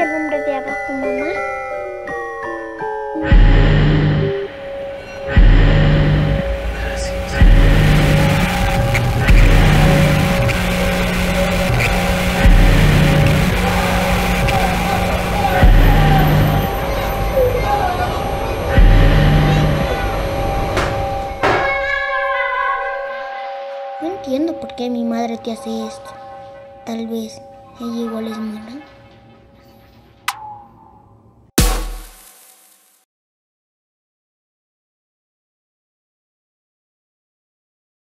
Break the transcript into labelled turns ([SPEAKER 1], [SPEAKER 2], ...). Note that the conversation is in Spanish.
[SPEAKER 1] el nombre de abajo, mamá? No entiendo por qué mi madre te hace esto. Tal vez ella igual es mala.